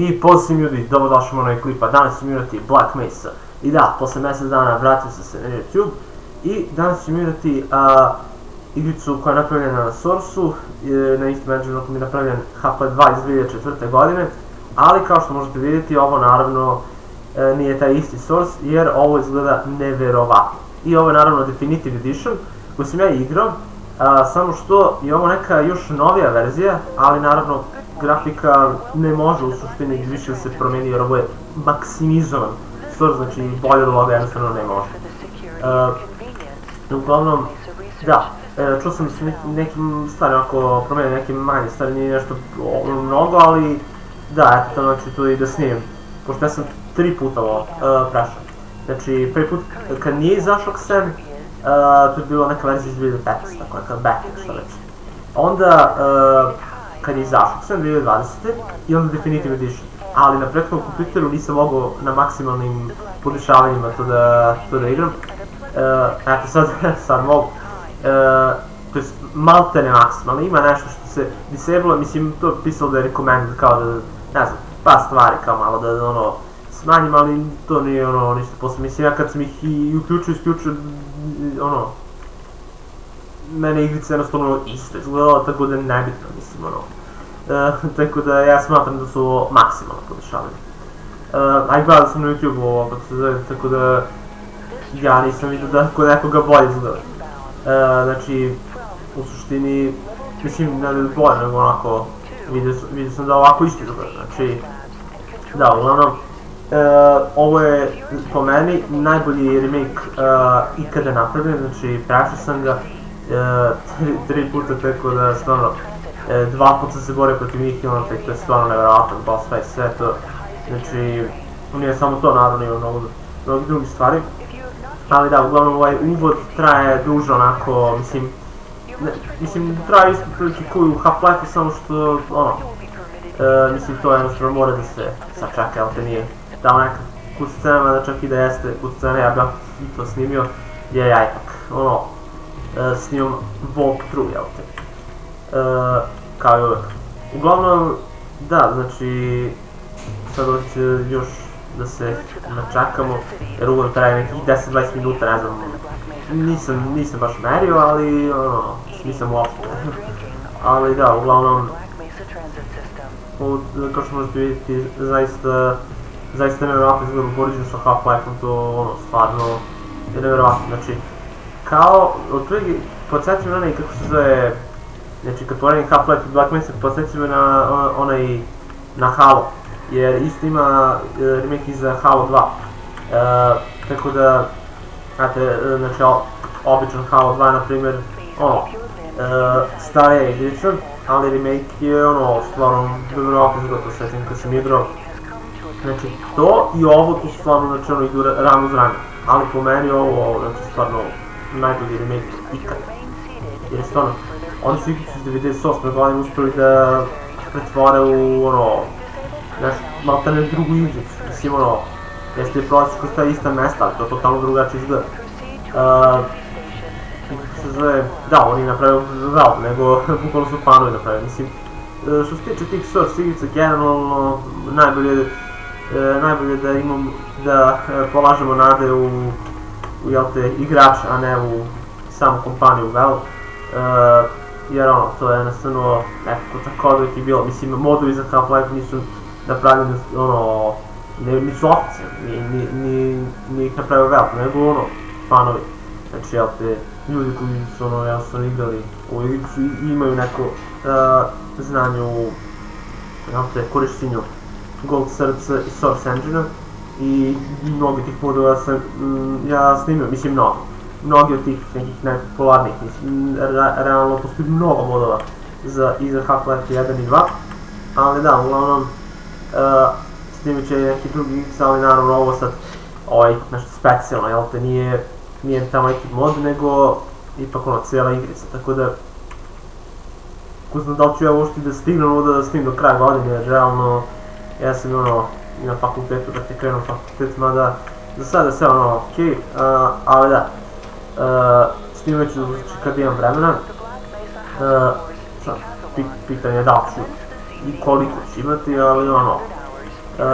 I pozdrav ljudi, dobrodošli u novi klipa, danas ćemo igrati Black Mesa. I da, posle mjesec dana vratio sam se na YouTube i danas ćemo igrati igricu koja je napravljena na Source-u, na istom engine mi je napravljen HP2 iz 2004. godine, ali kao što možete vidjeti ovo naravno e, nije taj isti Source jer ovo izgleda neverovatno. I ovo je naravno Definitive Edition koju sam ja igrao, a, samo što je ovo neka još novija verzija, ali naravno grafika ne može u suštini više se promeni jer ovo je maksimizovan source, znači bolje od ovoga jednostavno ne može. Uh, uglavnom, da, e, čuo sam da su nekim stvari ako promenio neke manje stvari, nije nešto mnogo, ali da, eto to znači tu i da snimim, pošto ja sam tri puta ovo uh, prešao. Znači, prvi put kad nije izašao Xen, uh, to je bilo neka verzija iz 2015, tako neka backing što reći. Onda, uh, kad je izašao Xen 2020. i onda Definitive Edition. Ali na prethodnom kompjuteru nisam mogao na maksimalnim podešavanjima to da, to da igram. Uh, eto sad, sad mogu. Uh, to je malte ne maksimalno, ima nešto što se disable mislim to je pisalo da je recommended kao da, ne znam, pa stvari kao malo da ono, smanjim, ali to nije ono ništa posle. Mislim, ja kad sam ih i uključio, isključio, ono, mene igrice jednostavno isto izgledala, tako da nebitno, mislim, ono. E, tako da ja smatram da su maksimalno podešavanje. E, a i sam na YouTube ovo, kako se zove, tako da ja nisam vidio da kod nekoga bolje izgleda. E, znači, u suštini, mislim, ne da je bolje, nego onako, vidio, vidio sam da ovako isto izgleda, znači, da, uglavnom, Uh, ovo je po meni najbolji remake uh, ikada napravljen, znači prešao sam ga tri, tri puta tako da stvarno uh, dva puta se borio protiv njih i ono tek to je stvarno nevjerojatan boss fight sve to znači nije samo to naravno ima mnogo, mnogo drugih stvari ali da uglavnom ovaj uvod traje duže onako mislim mislim traje isto prilike koji u Half-Life samo što ono uh, mislim to jednostavno mora da se sačeka, ali te nije tamo neka kucicama, da čak i da jeste kucicama, ja bih to snimio, gdje ja ipak, ono, e, snimam walkthrough, jel te. E, kao i uvek. Uglavnom, da, znači, sad će još da se načakamo, jer uglavnom traje nekih 10-20 minuta, ne znam, nisam, nisam baš merio, ali, ono, nisam uopšte. ali da, uglavnom, od, kao što možete vidjeti, zaista, zaista nevjerojatno izgleda u poređenju sa Half-Life-om, to ono, stvarno je nevjerojatno, znači, kao, otprilike, podsjeti me onaj, kako se zove, znači, kad poredim Half-Life i Black Mesa, podsjeti me na onaj, na Halo, jer isto ima uh, remake iz Halo 2, uh, tako da, znate, znači, običan Halo 2, na primjer, ono, uh, starija igrica, ali remake je ono, stvarno, nevjerojatno izgleda, to sećam kad sam igrao, Znači, to i ovo tu stvarno, znači, ono, idu rano uz rano. Ali po meni ovo, znači, stvarno, najbolji remake ikad. Jer stvarno, oni su igricu iz 98. godine uspeli da pretvore u, ono, nešto, malo ne drugu igricu. Mislim, ono, jeste je prolazi kroz ta ista mesta, ali to totalno drugačije izgleda. Uh, se zove, da, oni napravili Valve, nego bukvalno su fanovi napravili, mislim, što se tiče tih Source igrica, generalno, najbolje e, najbolje da imam da e, polažemo nade u jel te, igrač, a ne u samu kompaniju Valve. E, jer ono, to je jednostavno nekako tako uvijek je bilo, mislim, modovi za Half-Life nisu napravljeni, ono, ne, nisu oficijalni, ni, ni, ni ih napravio Valve, nego ono, fanovi. Znači, jel te, ljudi koji su ono, su igrali u igricu imaju neko uh, znanje u, jel te, korištenju Gold srce i Source Engine i mnogi tih modula sam mm, ja snimio, mislim mnogo. Mnogi od tih nekih najpopularnijih, mislim, re, realno postoji mnogo modula za, i za Half-Life 1 i 2, ali da, uglavnom, uh, snimit će neki drugi igrice, ali naravno ovo sad, ovaj, nešto specijalno, jel te, nije, nije tamo neki mod, nego ipak ono, cijela igrica, tako da, ko znam da li ću ja uopšte da stignem ovo da snimim do kraja godine, jer realno, ja sam ono i na fakultetu da te krenuo fakultet, mada za sada sve ono okay, uh, ali da, uh, snimat ću znači, kad imam vremena, uh, sad, pitanje je da ću i koliko ću imati, ali ono, Uh,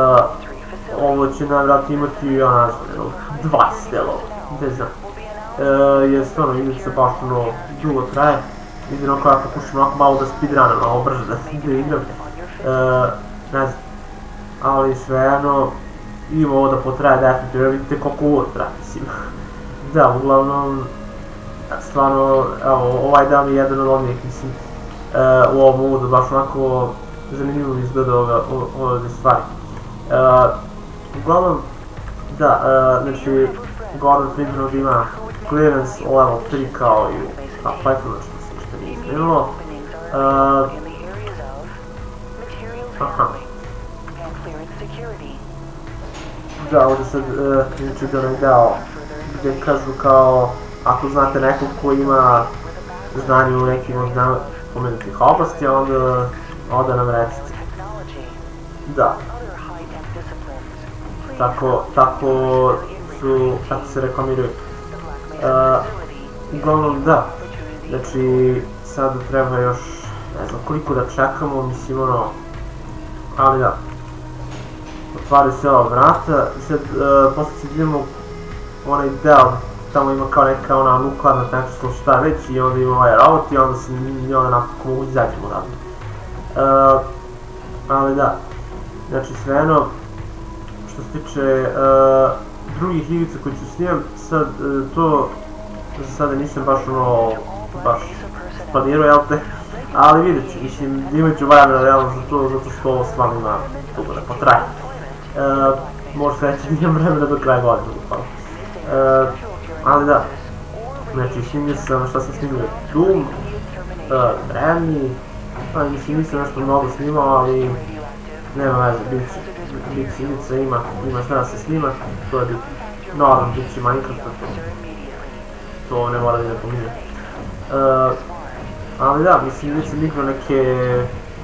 ovo će najvratno imati, ja ne znam, 20 delova, ne znam. Uh, je stvarno igrica baš ono dugo traje. Vidim onako ja pokušam onako malo da speedrunem, malo brže da, da igram. Uh, ne znam. Ali svejedno, ima ovo da potraje definitivno, vidite koliko ovo mislim. da, uglavnom, stvarno, evo, ovaj dan je jedan od onih, mislim, uh, u ovom uvodu baš onako zanimljivo izgleda ove, ove stvari. Uh, uglavnom, da, uh, znači, Gordon Freeman ovdje ima clearance level 3 kao i u Half-Life-u, znači da se ništa nije izmenilo. Uh, aha. Da, ovdje sad, uh, da onaj dao gdje kažu kao, ako znate nekog ko ima znanje u nekim od pomenutih oblasti, onda, onda nam recite. Da. Tako, tako su, tako se reklamiraju. Uh, uglavnom, da. Znači, sad treba još, ne znam koliko da čekamo, mislim ono, ali da. Otvaraju se ova vrata i sad, uh, posle se vidimo onaj deo, tamo ima kao neka ona nuklearna tenčstvo šta već i onda ima ovaj robot i onda se i onda napokon mogu odavde. Uh, ali da, znači svejedno, što se tiče uh, drugih igrica koje ću snimam, sad uh, to za sada nisam baš ono, baš planirao, jel te? Ali vidjet ću, mislim, imat ću vremena realno za to, zato što ovo stvarno ima dugo da potraje. Uh, možda da imam vremena do kraja godine, hvala. Uh, ali da, znači snimio sam šta sam snimio Doom, uh, Drevni, pa mislim nisam nešto mnogo snimao, ali nema veze, bit će, bit će ima, ima šta da se snima, to je bit, naravno bit će Minecraft, to, to ne mora da ne pominje. Uh, ali da, mislim, nisam igrao neke,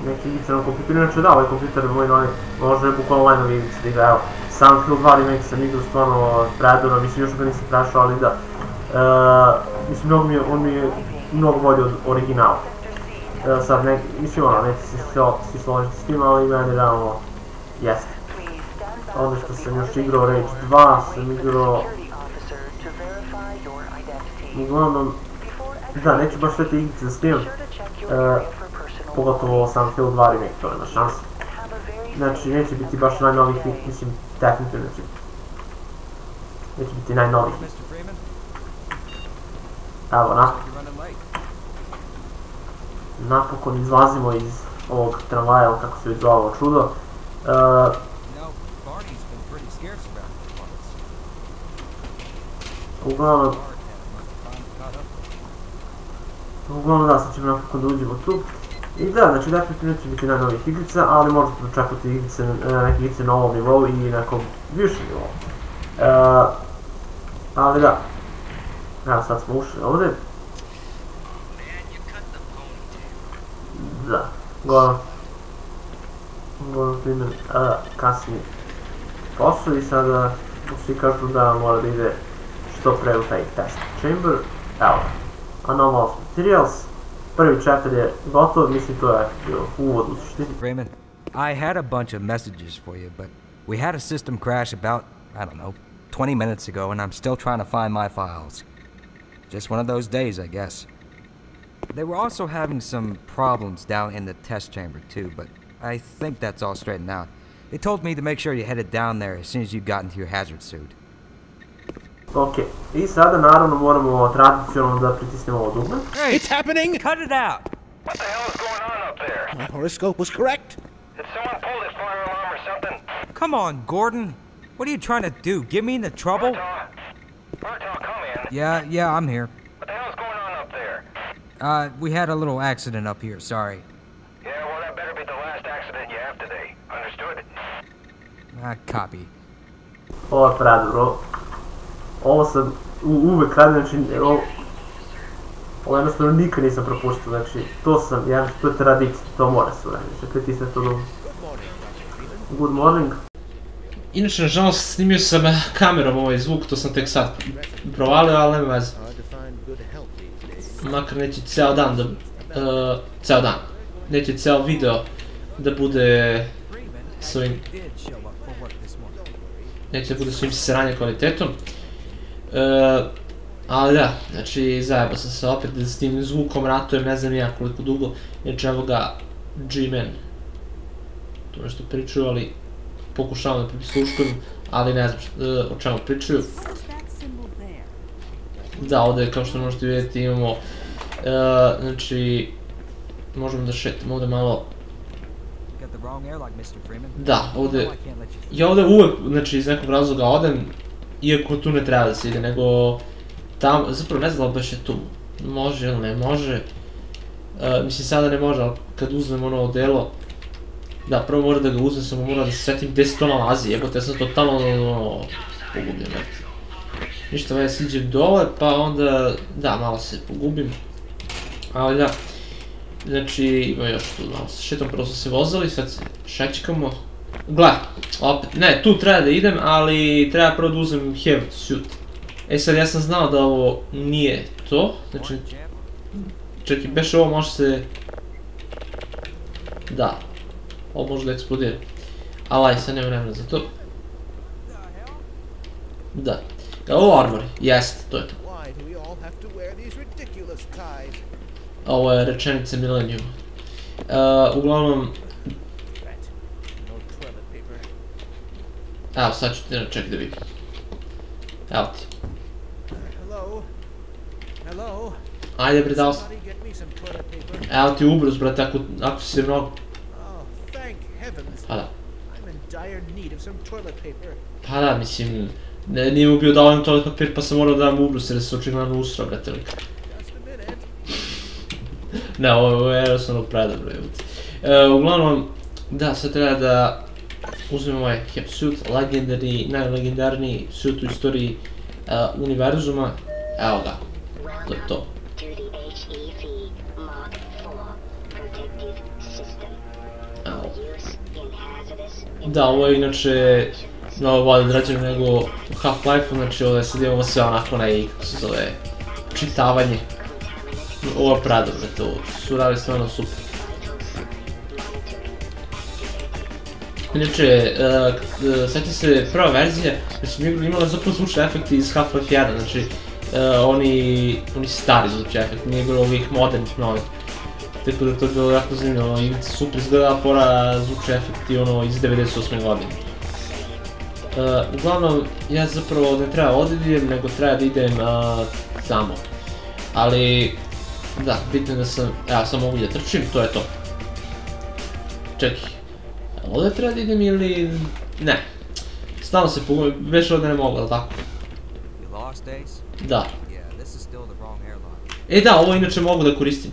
neke igrice na kompjuteru, inače da, ovaj kompjuter moj novi, može bukvalno online igrice da igra, evo, Sunfield 2 remake sam igrao stvarno predorno, mislim još ga nisam prešao, ali da. Uh, mislim, mnogo mi je, on mi je mnogo bolji od originala. Uh, sad, ne, mislim ono, neće se svi složiti s tim, ali meni realno jeste. Onda što sam još igrao Rage 2, sam igrao... Uglavnom, da, neću baš sve te igrice da snimam. Uh, pogotovo Sunfield 2 remake, to nema šanse. Znači, neće biti baš najnovih, mislim, definitivno će. Neće biti najnovih. Evo, na. Napokon izlazimo iz ovog tramvaja, kako se već zove ovo čudo. Uh, uglavnom, uglavnom da, sad ćemo napokon da uđemo tu. I da, znači definitivno će biti najnovih igrica, ali možete očekati igrice, neke igrice na ovom nivou i nekom višem nivou. Uh, ali da, evo sad smo ušli ovdje. Da, govorom, govorom primjer, uh, kasnije posao i sada svi kažu da mora da ide što pre u taj test chamber. Evo, anomalous materials, prvi gotov, mislim to je uvod u suštini. Raymond, I had a bunch of messages for you, but we had a system crash about, I don't know, 20 minutes ago, and I'm still trying to find my files. Just one of those days, I guess. They were also having some problems down in the test chamber, too, but I think that's all straightened out. They told me to make sure you headed down there as soon as you got into your hazard suit. Ok, i sada naravno moramo tradicionalno da pritisnemo ovo dugme. Hey, it's happening! Cut it out! What the hell is going on up there? My horoscope was correct. Did someone pull this fire alarm or something? Come on, Gordon. What are you trying to do? Get me into trouble? Murtaugh? Murtaugh, come in. Yeah, yeah, I'm here. What the hell's going on up there? Uh, we had a little accident up here, sorry. Yeah, well, that better be the last accident you have today. Understood? Ah, copy. Ovo je predobro. Ovo sam uvek radim, znači, ovo, ovo jednostavno nikad nisam propuštao, znači, to sam, jedan, to je tradicija, to mora se uraditi, znači, pritisne to dobro. Good morning. Inače, nažalost, snimio sam kamerom ovaj zvuk, to sam tek sad provalio, ali nema veze. Makar neće ceo dan da... Uh, ceo dan. Neće ceo video da bude s ovim Did show up for work this morning. neće da bude svim sranje kvalitetom. E, ali da, znači zajebao sam se opet s tim zvukom ratujem, ne znam ja koliko dugo. Znači evo ga G-Man. Tu nešto pričaju, ali pokušavam da prisluškujem, ali ne znam šta- e, o čemu pričaju. Da, ovdje kao što možete vidjeti imamo, e, znači, možemo da šetamo ovdje malo, da, through. ja ovdje uvek, znači iz nekog razloga odem, iako tu ne treba da se ide, nego tam, zapravo ne znam da baš je tu, može ili ne može, E, mislim sada ne može, ali kad uzmem ono delo, da, prvo mora da ga uzmem, samo mora da se svetim gdje se to nalazi, jebote, ja sam totalno, ono, pogubljen, eto. Ništa, ja siđem dole, pa onda, da, malo se pogubim, ali da, znači, ima još tu malo se šetam, prvo smo se vozali, sad se šećkamo, Gle, opet, ne, tu treba da idem, ali treba prvo da uzmem heavy suit. E sad, ja sam znao da ovo nije to, znači, čekaj, beš ovo može se... Da, ovo može da eksplodira. Ali aj, sad nema vremena za to. Da. E, ovo armor, jeste, to je to. Ovo je rečenica Millennium. Uh, uglavnom, evo sad ću ti čekaj da vidim. Evo ti. Ajde bre, dao sam. Evo ti ubrus, brate, ako, ako se mnogo... Pa da. Pa da, mislim, ne, nije mu bio dovoljno toalet papir pa sam morao da dam ubrus jer se očigledno usrao, brate, lik. Ne, ovo je jednostavno predobro, evo ti. E, uglavnom, da, sad treba da uzmemo ovaj Hep suit, legendarni, najlegendarniji suit u istoriji uh, univerzuma. Evo ga, to je to. system. Evo. Da, ovo je inače mnogo bolje odrađeno nego u Half-Life-u, znači ovdje sad imamo sve onako onaj, kako se zove, čitavanje. Ovo je predobro, to su radili stvarno super. Inače, uh, uh, sjeća se prva verzija, su igru imala zapravo zvučne efekte iz Half-Life 1, znači uh, oni, oni stari zvučni efekti, nije bilo ovih modernih novih. Tako da to je bilo jako zanimljivo, igrica super izgleda, fora zvučni efekti ono iz 98. godine. Uh, uglavnom, ja zapravo ne treba ovdje da idem, nego treba da idem tamo. Ali, da, bitno je da sam, evo sam mogu da trčim, to je to. Čekaj, ovdje treba da idem ili... Ne. Stalno se pogubim, već ovdje ne mogu, ali tako? Da. E da, ovo inače mogu da koristim.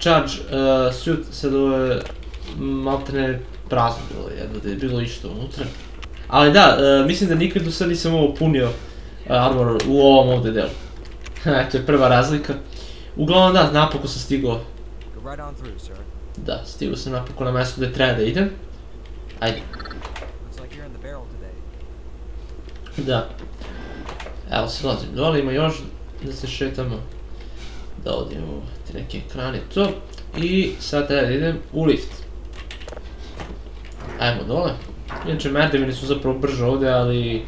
Charge uh, suit, sad ovo je maltene prazno bilo, jedno da je bilo išto unutra. Ali da, uh, mislim da nikad do sad nisam ovo punio uh, armor u ovom ovdje delu. to je prva razlika. Uglavnom da, napokon sam stigao, da, stigao sam napokon na mjesto gdje treba da idem. Ajde, Looks like you're in the barrel today. da. Evo se lazim dole, ima još da se šetamo. Da ovdje imamo te neke ekrane, to. I sad treba da idem u lift. Ajmo dole. Inače, merdevine su zapravo brže ovdje, ali...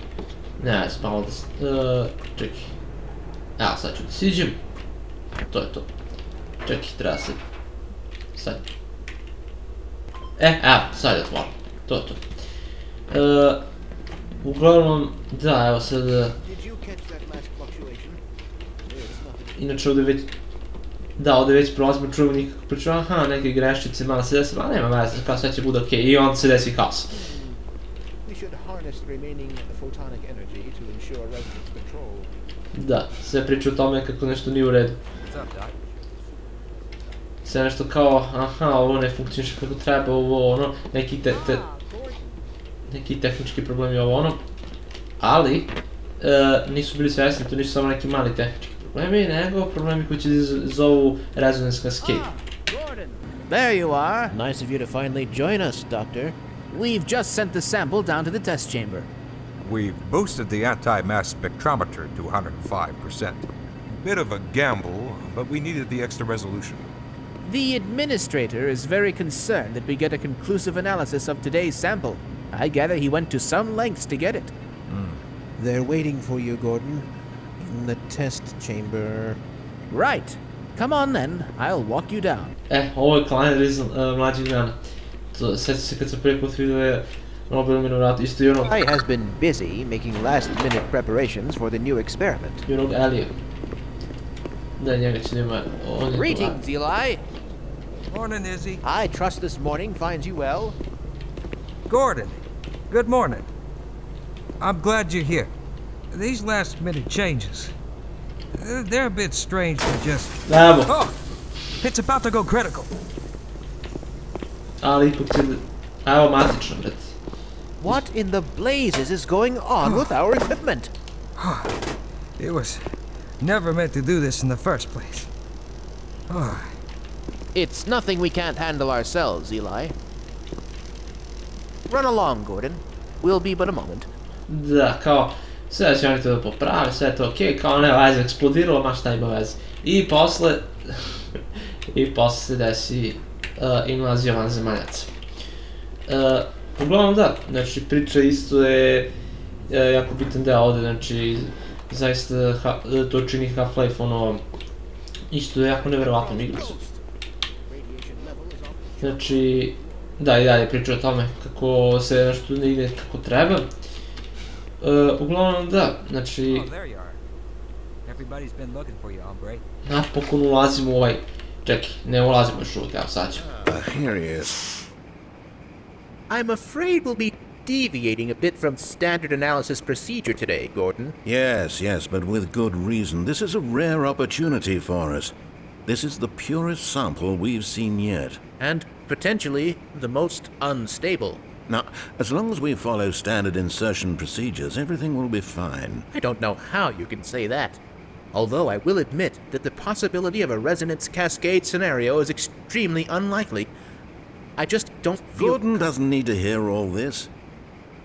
Ne, malo da... Uh, čekaj. Evo, sad ću da siđem. To je to. Čekaj, treba se... Sad. E, evo, sad je otvorim. To je to. Uh, uglavnom, da, evo sad... nothing. Inače ovdje već... Da, ovdje već prolazimo, čujemo nikako priču, aha, neke greščice, malo se desi, ma nema veze, kao sve će bude okej, i onda se desi resident control. Da, sve priča o tome kako nešto nije u redu. Sve nešto kao, aha, ovo ne funkcioniše kako treba, ovo ono, neki te, te, neki tehnički problemi, ovo ono. Ali, e, nisu bili svjesni, to nisu samo neki mali tehnički problemi, nego problemi koji će zovu Resonance Cascade. Ah, there you are. Nice of you to finally join us, Doctor. We've just sent the sample down to the test chamber. We've boosted the anti-mass spectrometer to 105%. Bit of a gamble, but we needed the extra resolution. The administrator is very concerned that we get a conclusive analysis of today's sample. I gather he went to some lengths to get it. They're waiting for you, Gordon. In the test chamber. Right. Come on then, I'll walk you down. E, ovo je Klein Rizel uh, mlađih dana. To, sjeća se kad sam prvi put vidio je Nobel Minoratu, isto i onog, I has been busy making last minute preparations for the new experiment. i onog Elija. Da, njega će da ima, on je Greetings, Eli. Morning, Izzy. I trust this morning finds you well. Gordon, good morning. I'm glad you're here. These last minute changes, uh, they're a bit strange to just. Evo, Oh! It's about to go critical. ali ipak će da... A evo matično, bret. What in the blazes is going on with our equipment? It was never meant to do this in the first place. Oh, It's nothing we can't handle ourselves, Eli. Run along, Gordon. We'll be but a moment. Da, kao, sve će oni to da poprave, sve to okej, kao ne veze, eksplodiralo, ma šta ima veze. I posle, i posle se desi uh, invazija vanzemaljaca. Uh, uglavnom da, znači priča isto je uh, jako bitan deo ovde, znači zaista ha, to čini Half-Life ono, isto je jako neverovatno igricu. Znači, da i dalje priča o tome kako se nešto ne ide kako treba. Uh, uglavnom da, znači Oh, there you are. Everybody's been looking for you, napokon ulazimo u ovaj... Čekaj, ne ulazimo još uvijek, evo sad ću. Uh, here he is. I'm afraid we'll be deviating a bit from standard analysis procedure today, Gordon. Yes, yes, but with good reason. This is a rare opportunity for us. This is the purest sample we've seen yet. And potentially the most unstable. Now, as long as we follow standard insertion procedures, everything will be fine. I don't know how you can say that. Although I will admit that the possibility of a resonance cascade scenario is extremely unlikely. I just don't feel. Gordon doesn't need to hear all this.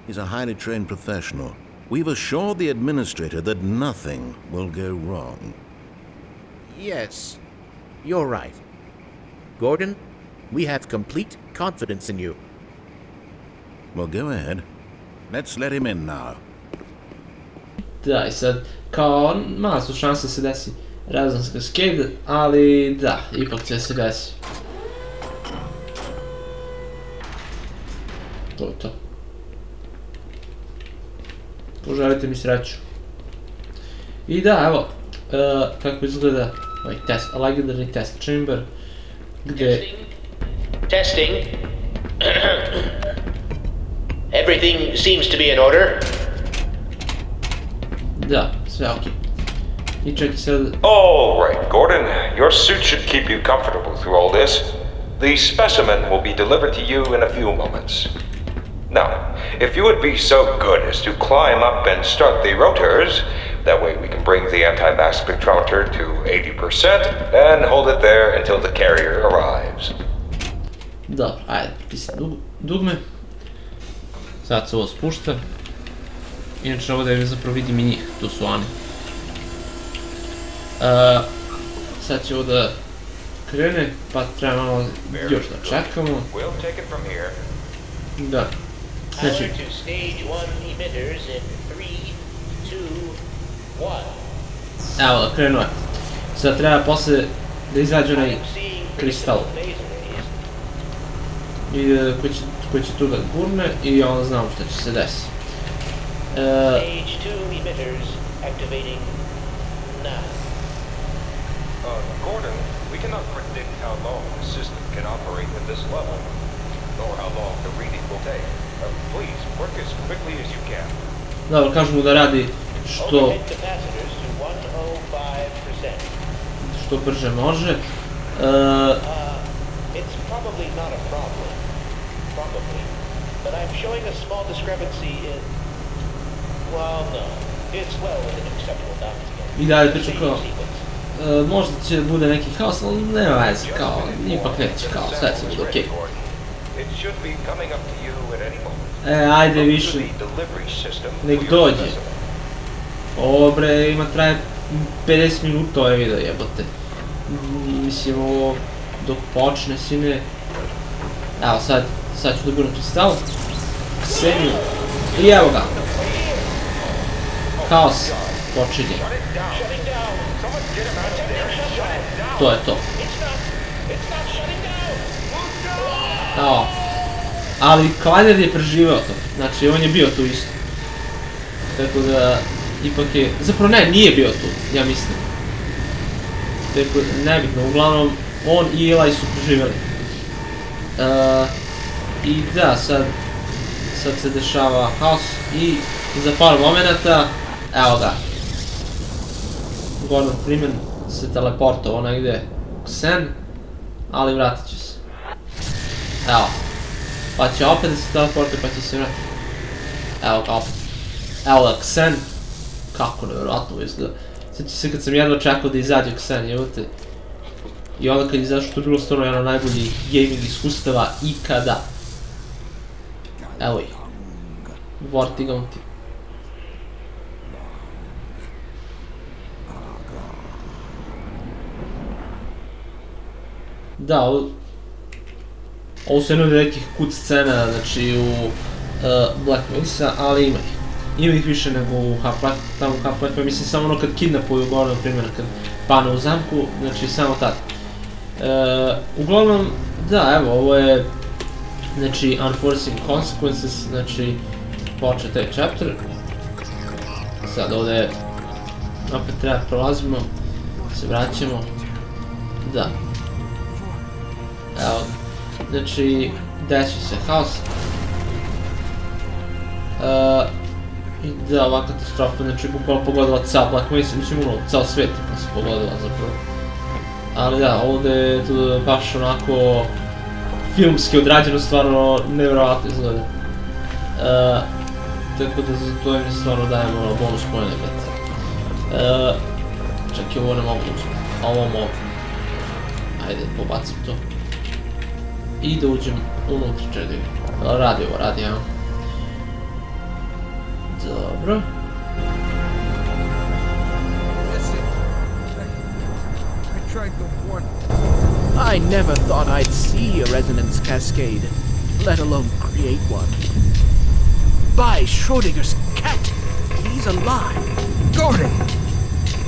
He's a highly trained professional. We've assured the administrator that nothing will go wrong. Yes, you're right. Gordon, we have complete confidence in you. Well, go ahead. Let's let him in now. Da, i sad, kao, mala su šanse da se desi rezonska skade, ali da, ipak će se desi. To je to. Poželite mi sreću. I da, evo, uh, kako izgleda ovaj test, legendarni test chamber, gde... Testing. Everything seems to be in order. Da, sve okej. I čekaj sad, All right, Gordon. Your suit should keep you comfortable through all this. The specimen will be delivered to you in a few moments. Now, if you would be so good as to climb up and start the rotors, that way we can bring the anti-mass spectrometer to 80% and hold it there until the carrier arrives. Dobro, ajde, pritisni dug, dugme. Sad se ovo spušta. Inače ovdje zapravo vidim i njih, tu su oni. Uh, sad će ovo da krene, pa treba malo još da čekamo. Da. Znači, evo da krenuo je. Sad treba posle da izađe onaj kristal. I e, koji će, koji će tu da gurne i onda znamo šta će se desiti. E, Stage two emitters activating now. Uh, Gordon, we cannot predict how long the system can operate at this level, nor how long the reading will take. Uh, please, work as quickly as you can. Dobro, kažu mu da radi što, Overhead capacitors to 105%. što brže može. E, Uh, it's probably not a problem. Probably. But I'm showing a small discrepancy in... Well, no. It's well within acceptable bounds again. I dalje priča kao, e, možda će bude neki haos, ali nema veze, kao, ipak neće, kao, sve će biti okej. Moment. E, ajde više, nek dođe. Ovo bre, ima traje 50 minuta ovaj video jebote. Mislim, ovo dok počne, sine. Evo sad, sad ću da gurnem kristal. Kseniju. I evo ga. Haos počinje. To je to. Evo. Ali Kleiner je preživeo to. Znači, on je bio tu isto. Tako da, ipak je... Zapravo ne, nije bio tu, ja mislim. Tako, nebitno, uglavnom, on i Eli su preživjeli. Uh, I da, sad, sad se dešava haos i za par momenata, evo ga. Gordon Freeman se teleportovao negdje u sen, ali vratit će se. Evo. Pa će opet da se teleportuje, pa će se vratiti. Evo ga opet. Evo ga, Ksen. Kako nevjerojatno izgleda. Sjeća se kad sam jedno čekao da izađe Ksen, evo te. I onda kad izašao, to je bilo stvarno jedan od najboljih gaming iskustava ikada. Evo ih. Vortigom ti. Da, ovo... Ovo su jedno od nekih kud scena, znači u uh, Black Mesa, ali ima ih. Ima ih više nego u Half-Life, tamo u Half-Life, mislim samo ono kad kidnapuju Gordon, primjer, kad pane u zamku, znači samo tad. Uh, uglavnom, da, evo, ovo je, znači, Unforeseen Consequences, znači, počne taj chapter. Sad ovdje, opet treba prolazimo, se vraćamo, da. Evo, znači, desi se haos. Uh, I da, ova katastrofa, znači, bukvalno pogodila ceo Black Mesa, mislim, ono, ceo svijet pa se pogodila zapravo. Ali da, ovdje je baš onako filmski odrađeno, stvarno nevjerojatno izgleda. Uh, tako da za to im stvarno dajemo ono bonus point bet. Uh, čak i ovo ne mogu uzeti, a ovo mogu. Ajde, pobacim to. I da uđem unutra, čekaj. Radi ovo, radi, ja. Dobro. I never thought I'd see a resonance cascade, let alone create one. By Schrodinger's cat! He's alive! Gordon!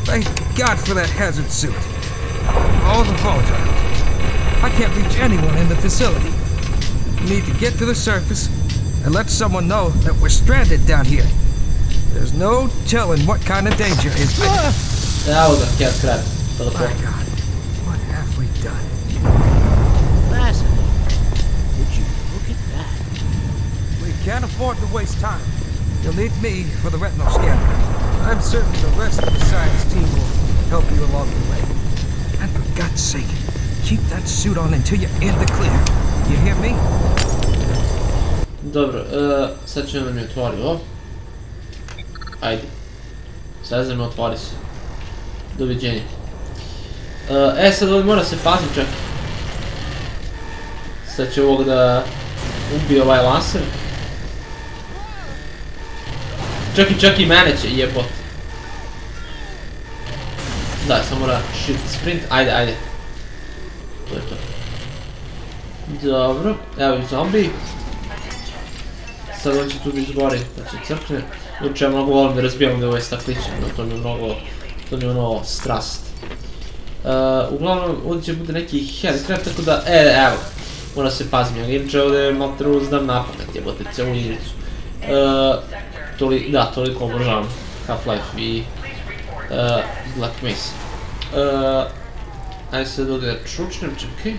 Thank God for that hazard suit. All the phones are out. I can't reach anyone in the facility. We need to get to the surface and let someone know that we're stranded down here. There's no telling what kind of danger is. Evo ah! ga, cat crab. My God, what have we done? Can't afford to waste time. You'll need me for the retinal scanner. I'm certain the rest of the science team will help you along the way. And for God's sake, keep that suit on until you're in the clear. You hear me? Dobro, uh, sad će nam je otvori ovo. Ajde. Za otvori se. Doviđenja. Uh, e, sad ovdje mora se pazit čak. Sad će ovog da ubije ovaj laser. Čak i čak i mene će jebot. Da, samo mora shift sprint, ajde, ajde. To je to. Dobro, evo i zombi. Sad on će tu da izgori, da će crkne. Uče ja mnogo volim da razbijam da ovaj stakliće, no to mi je mnogo, to mi je ono strast. Uh, uglavnom, ovdje će bude neki headcrab, tako da, e, evo, mora se pazim, ja inače ovdje malo treba znam napamet, jebote, cijelu igricu. Uh, toli, da, toliko obožavam Half-Life i uh, Black Mesa. Uh, ajde sad ovdje da čučnem, čekaj.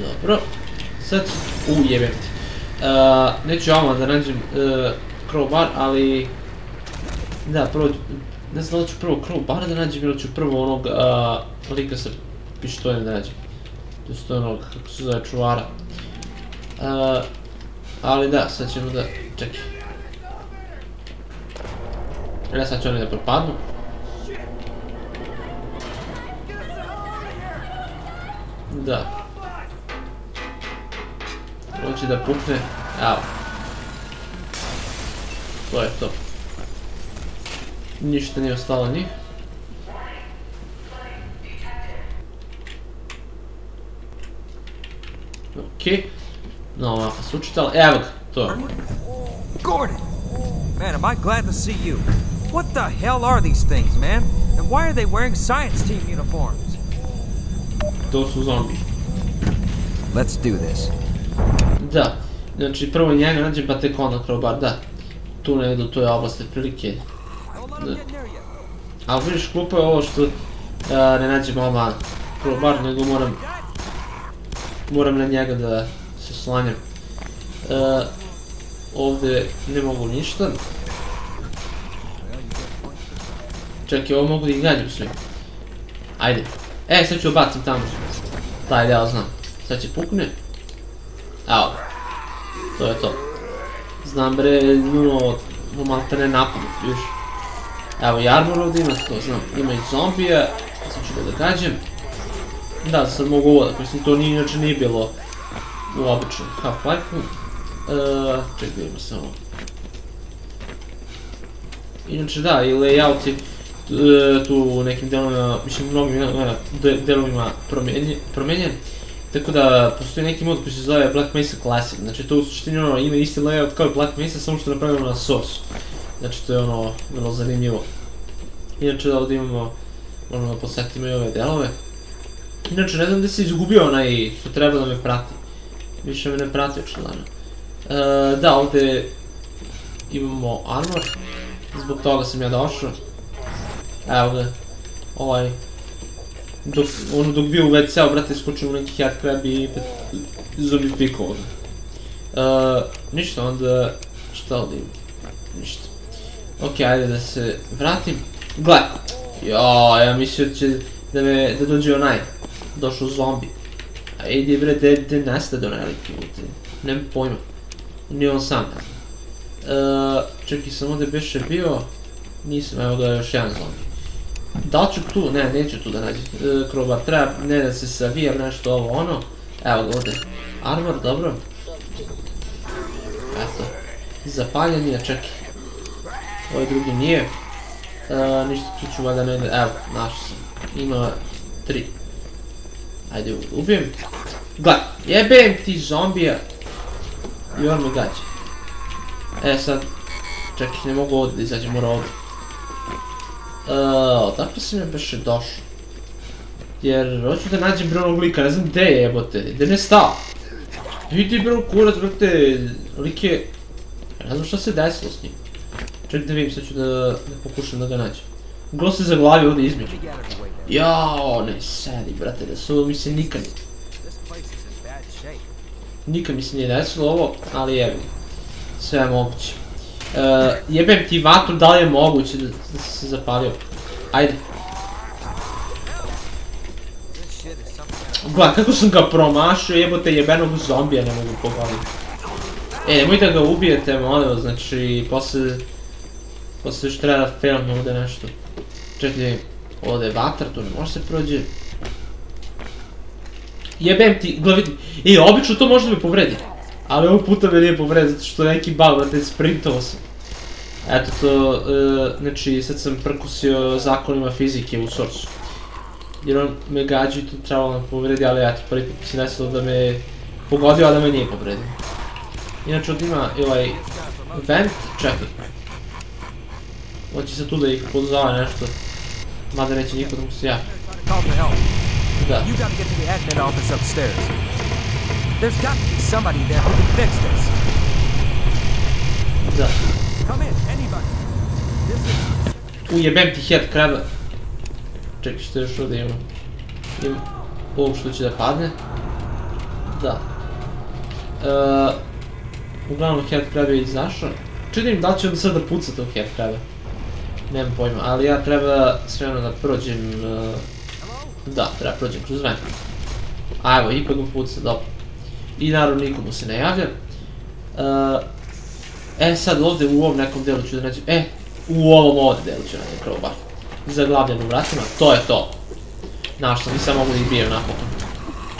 Dobro. Sad, u jebem ti. Uh, neću ovamo da nađem crowbar, ali... Da, prvo, ne znam da ću prvo crowbar da nađem ili ću prvo onog uh, lika sa pištoljem da nađem. To je onog, kako se zove, čuvara. Uh, Ali da, sad ćemo da... Čekaj. Ja sad će oni da propadnu. Da. On će da pukne. Evo. To je to. Ništa nije ostalo njih. Okej. No, ovako se učitala. Evo ga, to. je. Gordon! Man, am I glad to see you. What the hell are these things, man? And why are they wearing science team uniforms? To su zombi. Let's do this. Da. Znači, prvo njega nađem, pa tek onda crowbar, da. Tu negdje u toj oblasti, prilike. Da. Ali vidiš, glupo je ovo što a, ne nađem odmah crowbar, nego moram... Moram na njega da slanjam. E, ovdje ne mogu ništa. Čekaj, ovo mogu da ih gađam svi. Ajde. E, sad ću obacim tamo. Taj deo znam. Sad će pukne. Evo. To je to. Znam bre, nulo, ne napad, viš. Evo i armor ovdje ima, to znam. Ima i zombija. Sad ću ga da gađam. Da, sad mogu ovo da koristim, to nije, inače nije bilo u običnom Half-Life-u. Uh, čekaj da samo. Inače da, i layout je e, tu u nekim delovima, mislim u mnogim e, de- delovima promenjen, promenjen. Tako da postoji neki mod koji se zove Black Mesa Classic, znači to u suštini ima isti layout kao i Black Mesa, samo što je napravljeno na Source. Znači to je ono vrlo zanimljivo. Inače da ovdje imamo, možemo da posetimo i ove delove. Inače ne znam gdje se izgubio onaj što treba da me prati. Više me ne prati očigledno. E, da, ovdje imamo armor, zbog toga sam ja došao. Evo ga, ovaj, dok, ono dok bio u WC-u, brate, skočio u neki hard crab i opet zombifikovao ga. E, ništa, onda, šta ovdje ima? Ništa. Ok, ajde da se vratim. Gle, jo, ja mislio da će da me, da dođe onaj, došao zombi. A idi bre, de, de nestade onaj lik. Nemam pojma. Ni on sam ne znam. E, čekaj, sam ovdje beše bio. Nisam, evo ga još jedan zombi. Da li ću tu? Ne, neću tu da nađem e. Treba, ne da se savijam nešto ovo ono. Evo ga ovdje. Armor, dobro. Eto. Zapaljen je, čekaj. Ovaj drugi nije. E, ništa, tu ću valjda negdje, evo, našao sam. Ima tri. Ajde, ubijem. Gle, jebem ti zombija. I on me gađa. E sad, čekaj, ne mogu ovdje da izađem, mora ovdje. Eee, odakle sam ja beše došao? Jer, hoću da nađem bre onog lika, ne znam gde je jebote, gde ne stao? Vidi bre kurac, brate, lik je... Ne znam šta se desilo s njim. Čekaj da vidim, sad ću da, da pokušam da ga nađem. Uglavnom se zaglavio ovdje između. Jao, ne sedi, brate, da su mi se nikad... Nikad mi se nije desilo ovo, ali evo. Sve je moguće. E, jebem ti vatru, da li je moguće da, se zapalio? Ajde. Gledaj, kako sam ga promašio, jebote jebenog zombija ne mogu pogoditi. E, nemoj da ga ubijete, molim znači, posle... Posle još treba da film ovdje nešto. Čekaj, ovdje je vatra, tu ne može se prođe. Jebem ti, gledaj vidi. E, obično to može da me povredi. Ali ovog puta me nije povredio, zato što neki bug, brate, sprintovao sam. Eto to, e, znači sad sam prkusio zakonima fizike u Source. Jer on me gađa i tu trebalo me povredi, ali eto, prvi put se desilo da me pogodio, a da me nije povredio. Inače ovdje ima ovaj vent, čekaj. Hoće se tu da ih poduzava nešto. Mada neće niko da mu se javi. Call for help. Da. You gotta get to the admin office upstairs. There's got to be somebody there who can fix this. Da. Come in, anybody. This is Ujebem ti head kraba. Čekaj, što još ovdje imam? Imam ovog što će da padne. Da. Uh, uglavnom head crab je izašao. Činim da li će on sad da puca tog head craba. Nemam pojma, ali ja treba ono da prođem... Uh, da, treba prođem kroz ven. A evo, ipak mu puca, dobro. I naravno nikomu se ne javlja. Uh, e sad ovdje u ovom nekom delu ću da nađem, e, u ovom ovdje delu ću nađem crowbar. Zaglavljen u vratima, to je to. Znaš sam, nisam mogu da ih bijem napokon.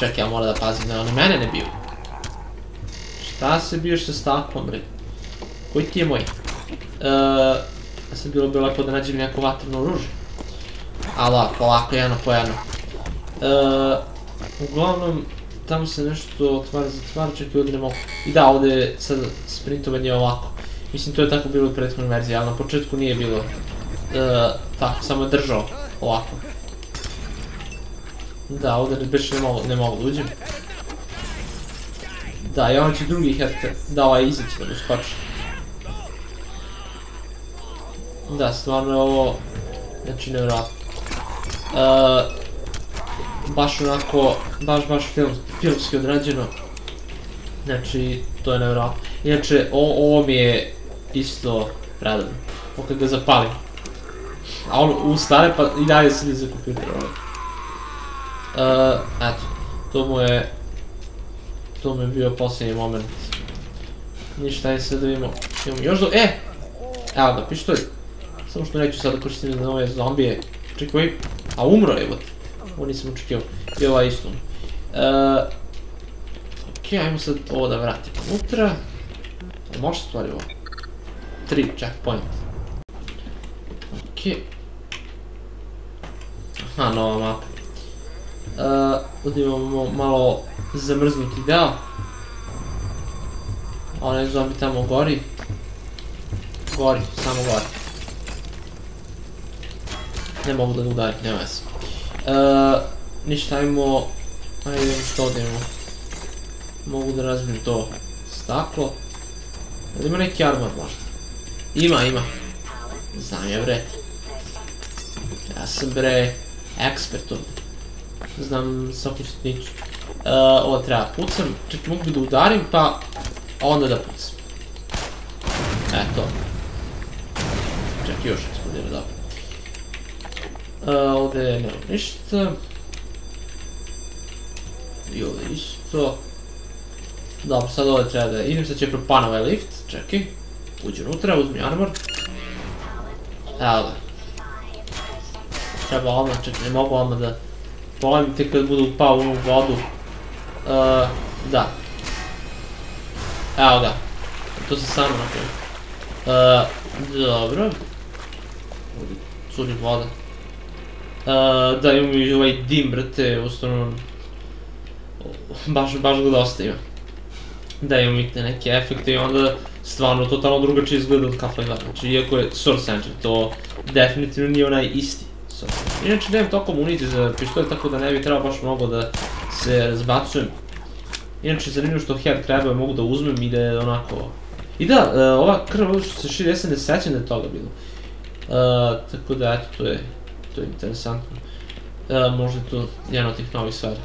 Čekaj, ja moram da pazim da oni mene ne biju. Šta se biješ sa staklom, bre? Koji ti je moj? Eee, sam bilo bi lepo da nađem neko vatrno oružje. Ali ovako, polako, jedno po jedno. Eee, uglavnom, tamo se nešto otvara, zatvara, čekaj ovdje ne mogu. I da, ovdje je sad sprintovanje ovako. Mislim, to je tako bilo u prethodnoj verziji, ali na početku nije bilo e, tako, samo je držao ovako. Da, ovdje ne, baš ne mogu, ne mogu da uđem. Da, i on će drugi head, da ovaj izaći da mu skoči. Da, stvarno je ovo, znači nevjerojatno. E, baš onako, baš baš film, filmski odrađeno. Znači, to je nevjerojatno. Inače, o, ovo mi je isto predobno. Ovo kad ga zapalim. A on u stare pa i dalje sedi za kompjuter ovaj. Uh, eto, to mu je... To mu je bio posljednji moment. Ništa, ajde sad da vidimo. Imamo još do... E! Evo ga, pištolj. Samo što neću sad da za nove zombije. Čekaj, a umro je, evo. Ovo nisam očekivao. I ova isto. Uh, ok, ajmo sad ovo da vratimo unutra. Može stvari ovo? Tri checkpoint. Ok. Aha, nova mapa. Uh, ovdje imamo malo zamrznuti deo. Onaj zombi tamo gori. Gori, samo gori. Ne mogu da ga udarim, nema veze. Uh, ništa, ajmo... Ajde vidimo što ovdje imamo. Mogu da razbijem to staklo. Jel ima neki armor možda? Ima, ima. Znam je bre. Ja sam bre ekspert ovdje. Znam svaku sitnicu. Uh, ovo treba pucam. Čekaj, mogu da udarim pa onda da pucam. Eto. Čekaj, još. Uh, ovdje nema ništa. I ovdje isto. Dobro, sad ovdje treba da idem, sad će propan ovaj lift, čekaj. Uđi unutra, uzmi armor. Evo ga. Treba odmah, čekaj, ne mogu odmah da polovim tek kad budu upao u vodu. Uh, da. Evo ga. To se samo napravio. Uh, dobro. Ovdje curi voda. Da, imamo i ovaj dim, brate, ustavno... Baš, baš ga dosta ima. Da, imamo i te neke efekte i onda stvarno totalno drugačije izgleda od Half-Life 2. Znači, iako je Source Engine, to definitivno nije onaj isti Source Engine. Inače, nemam toliko municije za pištolj, tako da ne bi trebao baš mnogo da se razbacujem. Inače, zanimljivo što head crabove mogu da uzmem i da je onako... I da, uh, ova krv, što se širi, ja se ne sećam da je toga bilo. Uh, tako da, eto, to je, to je interesantno. Uh, možda je to jedna od tih novih sfera.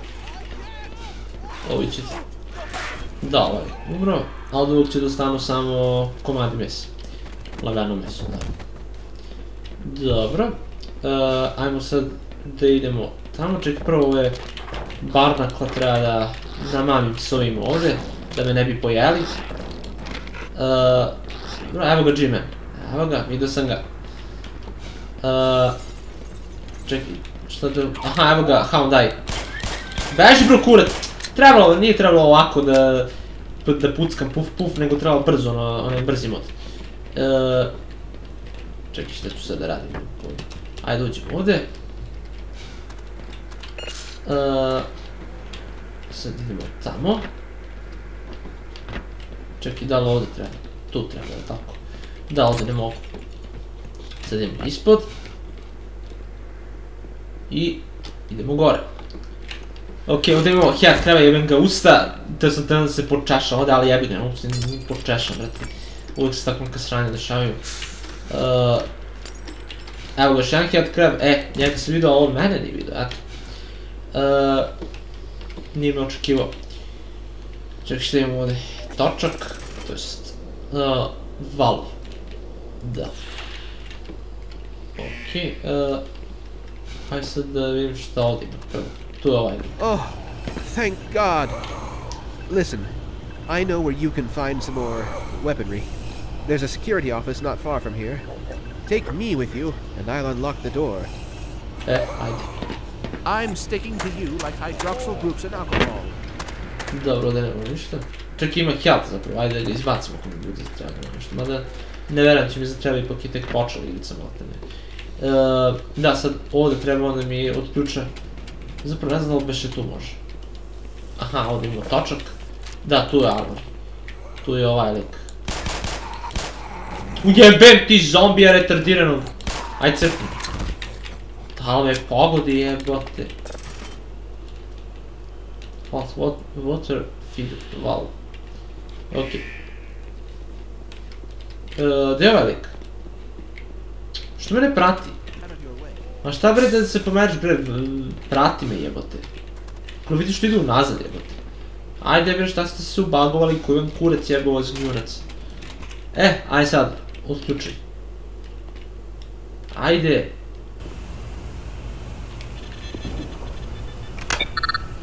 Ovi će... Da, ovaj, umro, a od ovog će da ostanu samo komadi mesa. Lagano meso, da. Dobro. Uh, ajmo sad da idemo tamo, čekaj, prvo je barna koja treba da zamamim s ovim ovdje, da me ne bi pojeli. Uh, bro, evo ga Jimmy, evo ga, vidio sam ga. Uh, čekaj, šta da... Aha, evo ga, Hound Eye. Beži bro kurat! Trebalo, nije trebalo ovako da... Da puckam puf puf, nego trebalo brzo, ono, onaj brzi mod. Uh, čekaj, šta ću sad da radim? Ajde, uđemo ovdje. Uh, sad idemo tamo. Čekaj, da li ovdje treba? Tu treba, tako. Da, ovdje ne mogu. Sad idemo ispod. I idemo gore. Ok, ovdje imamo head, treba jebem ga usta, to sam trebao da se počeša ovdje, ali jebi ga, ne mogu se ni počešam, brate. Uvijek se tako neka sranja dešavaju. Uh, evo ga, jedan head crab, e, njega sam vidio, on mene nije vidio, eto. Uh, nije me očekivao. Čekaj što imamo ovdje, točak, to jest, uh, valve. Da. Okej, okay, uh, hajde sad da vidim šta prvo. Tu je ovaj. Oh, thank God. Listen, I know where you can find some more weaponry. There's a security office not far from here. Take me with you, and I'll unlock the door. E, ajde. I'm sticking to you like hydroxyl groups in alcohol. Dobro, da nemamo ništa. Čak ima health zapravo, ajde izbacimo ako mi bude zatrebano nešto. Mada, ne verujem će mi zatreba ipak je tek počela igrica maltene. Uh, da, sad ovdje treba onda mi od ključa. Zapravo ne znam da li beše tu može. Aha, ovdje imamo točak. Da, tu je armor. Tu je ovaj lik. Ujebem ti zombija retardiranog. Aj crkni. Da li me pogodi jebote. Hot water feed valve. Okej. E, gdje je ovaj lik? Što mene prati? Ma šta bre da se pomeriš bre, prati me jebote. No vidiš što idu nazad jebote. Ajde bre šta ste se ubagovali koji vam kurac jebova zgnjunac. E, aj sad, otključaj. Ajde.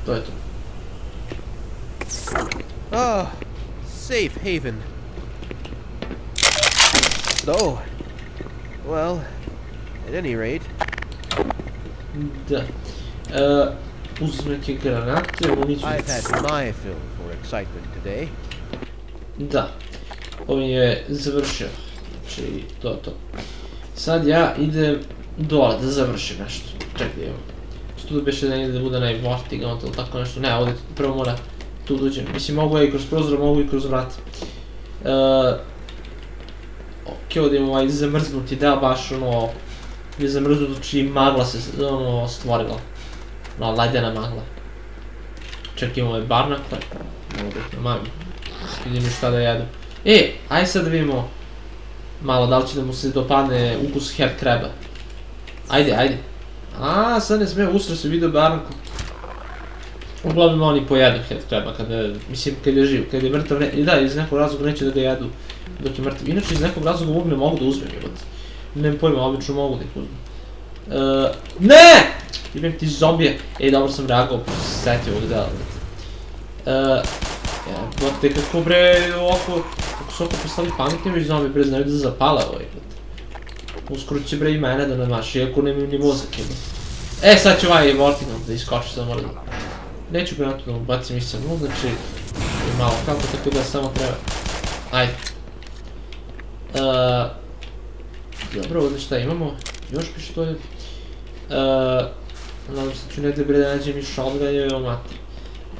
To je to. Ah, safe haven. So, well, at any rate, Da. E, uzmete granate, municiju. I've had my fill for excitement today. Da. Ovim je završio. Znači, to to. Sad ja idem dole da završim nešto. Čekaj, evo. Tu beše da ide da bude onaj Vortigaunt ili tako nešto. Ne, ovdje prvo mora tu da uđem. Mislim, mogu ja i kroz prozor, mogu i kroz vrat. Uh, ok, ovdje ovaj zamrznuti deo, baš ono... Je zamrznuto čiji magla se ono stvorila. No, ledena magla. Čekaj, imamo ovaj barnakle. Mogu da mamim. Vidim šta da jedu. E, aj sad da vidimo malo da li će da mu se dopadne ukus head craba. Ajde, ajde. A, sad ne smije usro se vidio barnku. Uglavnom oni pojedu head craba mislim, kad je živ, kad je mrtav, ne, da, iz nekog razloga neće da ga jedu dok je mrtav. Inače, iz nekog razloga mogu ne mogu da uzmem, jebate. Nemam pojma, obično mogu da ih uzmem. E, ne! Imam ti zombije. Ej, dobro sam reagovao, pa setio ovdje dela. E, ja, brate, kako bre, ovako, kako su oko postali pametni ovi zombi, bre, znaju da zapale ovaj, brate. Uskoro će bre i mene da namaši, iako nemaju ni mozak, jebate. E, sad će ovaj Vortigaunt da iskoči, sad mora da... Neću ga na to da mu bacim isam nul, znači... i malo kako, tako da samo treba... Ajde. Uh, dobro, ovdje šta imamo? Još pištolje. Uh, nadam se da ću negdje bre da nađem i shotgun i evo mati.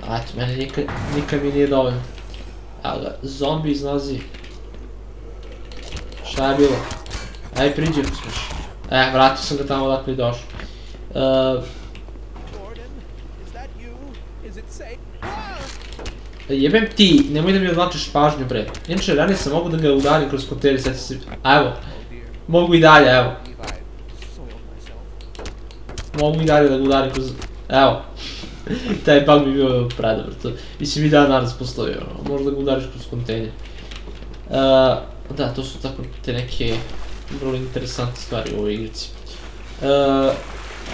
A eto, mene nikad, mi nije dovoljno. Evo ga, zombi izlazi. Šta je bilo? Aj priđi ako. E, vratio sam ga tamo odakle je došao. Uh, Jebem ti, nemoj da mi odvlačiš pažnju bre. Inače, ranije sam mogu da ga udarim kroz kontejner, sad se... A evo, mogu i dalje, evo. Mogu i dalje da ga udarim kroz... Evo. Taj bug bi bio predobar, to... Mislim i dan danas postoji, ono, možda ga udariš kroz kontejner. Uh, da, to su tako te neke vrlo interesantne stvari u ovoj igrici. Uh,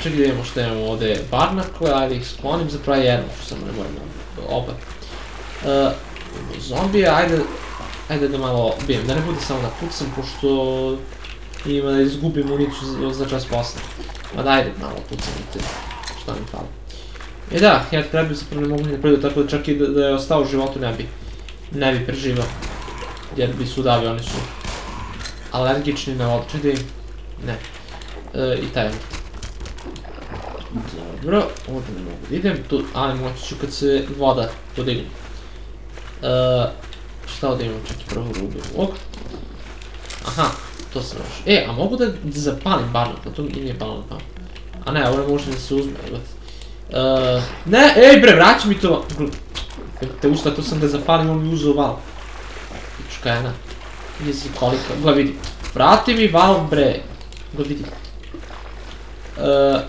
čekaj da vidimo što imamo ovdje barnakle, ajde ih sklonim, zapravo jedno, što samo ne moramo oba. Uh, zombije, ajde, ajde da malo bijem, da ne bude samo da pucam, pošto ima da izgubim municiju za, čas posla. Ma da, ajde malo pucam te, šta mi fali. E da, head crab zapravo ne mogu ni da predu, tako da čak i da, da je ostao u životu ne bi, ne bi preživao. Jer bi sudavio, oni su alergični na odčede. Ne. E, I taj mrtav. Dobro, ovdje ne mogu da idem, tu, ali moći ću kad se voda podigne. E, šta ovdje imam, čak i prvo da ubijem ovog. Aha, to sam još. E, a mogu da zapalim barnakle, to mi nije palo na pamet. A ne, ovo ne može da se uzme. Uh, ne, ej bre, vraći mi to. Te usta, to sam da zapalim, on mi uzeo val. Pička jedna. Jezi kolika, gle vidi. Vrati mi val bre. Gle vidi. Uh,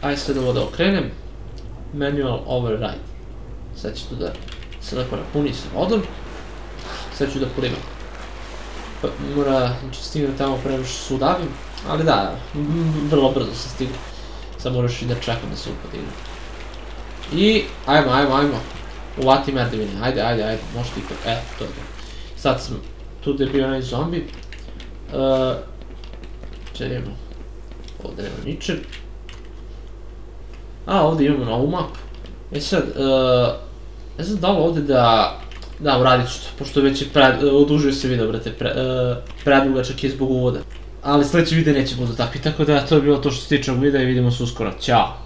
aj sad ovo da okrenem. Manual override. Sad ću to da se lepo napuni sa vodom. Sad ću da polivam. Pa, mora, znači stignem tamo pre nego što se udavim. Ali da, vrlo brzo se stigne. Sad moraš i da čekam da se upodigne. I, ajmo, ajmo, ajmo. Uvati merdevine, ajde, ajde, ajde, možeš ti to, e, to je. Sad sam, tu gdje je bio onaj zombi. Uh, Čerimo. Ovdje nema ničeg. A, ovdje imamo novu mapu. E sad, uh, ne znam da li ovdje da... Da, uradit ću to, pošto već je pred, odužio se video, brate, uh, predugačak je zbog uvoda. Ali sljedeći video neće budu takvi, tako da to je bilo to što se tiče ovog videa i vidimo se uskoro. Ćao!